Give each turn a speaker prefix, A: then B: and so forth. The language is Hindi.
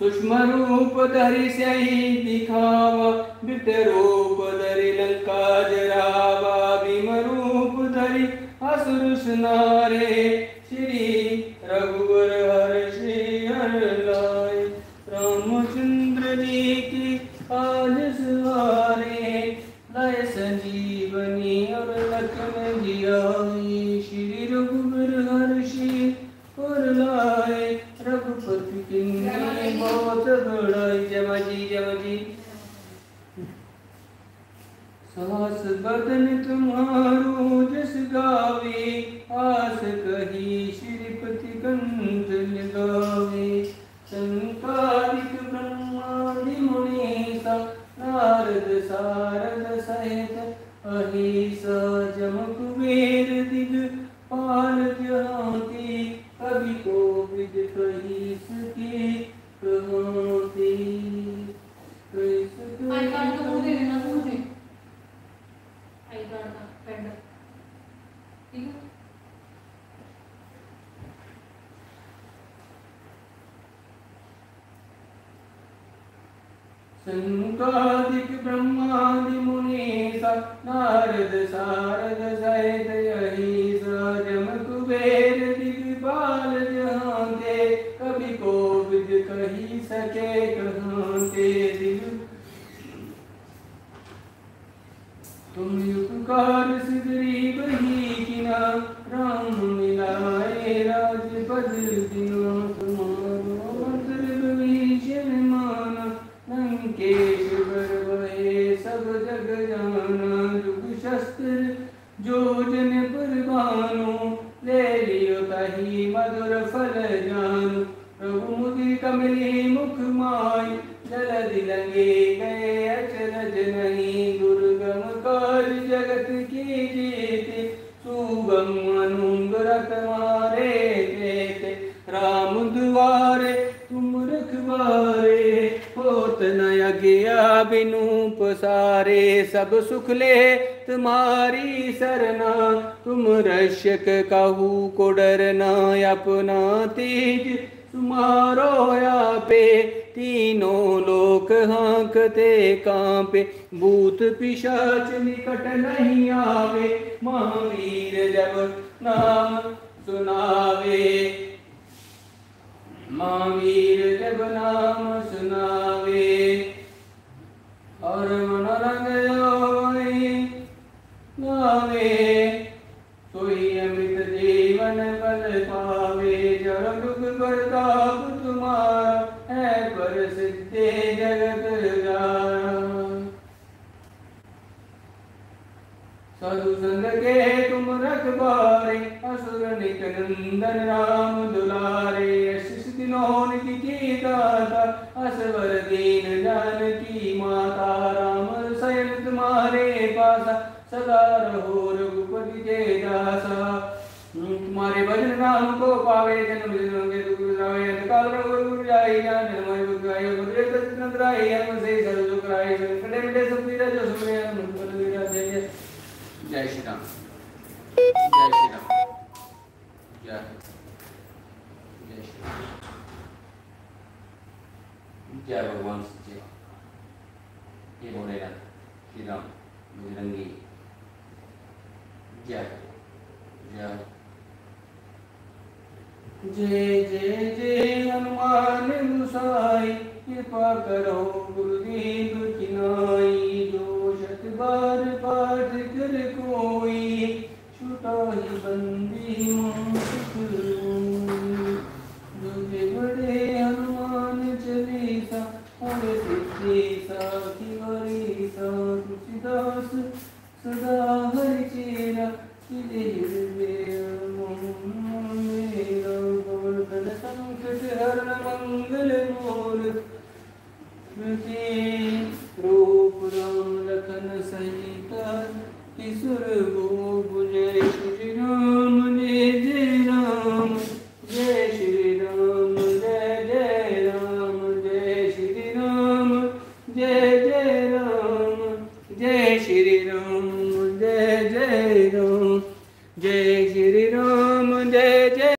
A: सूक्ष्म रूप धरि सही दिखावा विट रूप धरि लंका जरावा भीम रूप धरि असुर सुनारे श्री रघुवर हर श्री हर लाए रामचंद्र जी की आज सवारे लय संजीवनी और लखन जियाई श्री रघुवर हर श्री और लाए रघुपति किन्नी बहुत बड़ाई जमा जी जमा जी सास बदन तुम्हारो जस गावे, आस कही श्रीपति कंठ लगावे संकारिक ब्रह्मादि मुनीसा, नारद सारद सहित अहिसा जमक वेद दिग पाल जहाती कवि को विद कही सके कहते कही सके आई कार्ड का वो दे देना तू मुझे
B: आई कार्ड का पेंडर ठीक है
A: संकादिक ब्रह्मादि मुनीसा नारद सारद सहित यही जम कुबेर दिग्पाल जहाँ को विद कही सके कहाँ ते दिल। तुम उपकार सिदरी बही किना, राम मिलाए राजपद दिना कमली मुख माय जल दिलंगे गए अचरज नहीं। दुर्गम काल जगत की जीते, सुगम अनुग्र तुम्हारे देते राम दुआरे तुम रखवारे होत न अज्ञा बिनु पसारे। सब सुख ले तुम्हारी सरना तुम रक्षक कहू को डरना अपना तेज। तुम्हारो पे तीनों लोक हाँकते कांपे। भूत पिशाच निकट नहीं आवे, महावीर जब नाम सुनावे। महावीर जब नाम सुनावे। और मनोरंग गावे सोई अमित जीवन बल पावे दुख प्रताप तुम्हारा है पर सिद्धे जगत साधु संग के तुम रखबारे असुर नित नंदन राम दुलारे यश दिनों की दाता, असवर दीन जानकी माता, राम सयन तुम्हारे पासा, सदा रहो रघुपति तुम्हारे भजन पावे जन्म जन्म के दुख बिसरावे अंतकाल रघुवर गुरु जाई जान जन्म बुद्ध गाय गुरु तत् नंदराई हम से सर्व दुख राई संकटे मिटे सब पीरा जो हम पर जय जय जय श्री राम। जय श्री राम। जय। जय श्री राम। जय भगवान सच्चे। ये भोलेनाथ श्री राम, बजरंगी। जय। जय। जय जय जय हनुमान गुसाई कृपा करो गुरुदेव किनाई जो शत बार पाठ कर कोई, छुटा ही बंदी दुखे बड़े हनुमान चलीसा और सिद्धि सा तुलसीदास सदा हरि चेरा तिरे मंगल मूर्त रूप राम लखन सहिता किशोर भूप जय श्री राम जय जय राम जय श्री राम जय जय राम जय श्री राम जय जय राम जय श्री राम जय जय राम जय श्री राम जय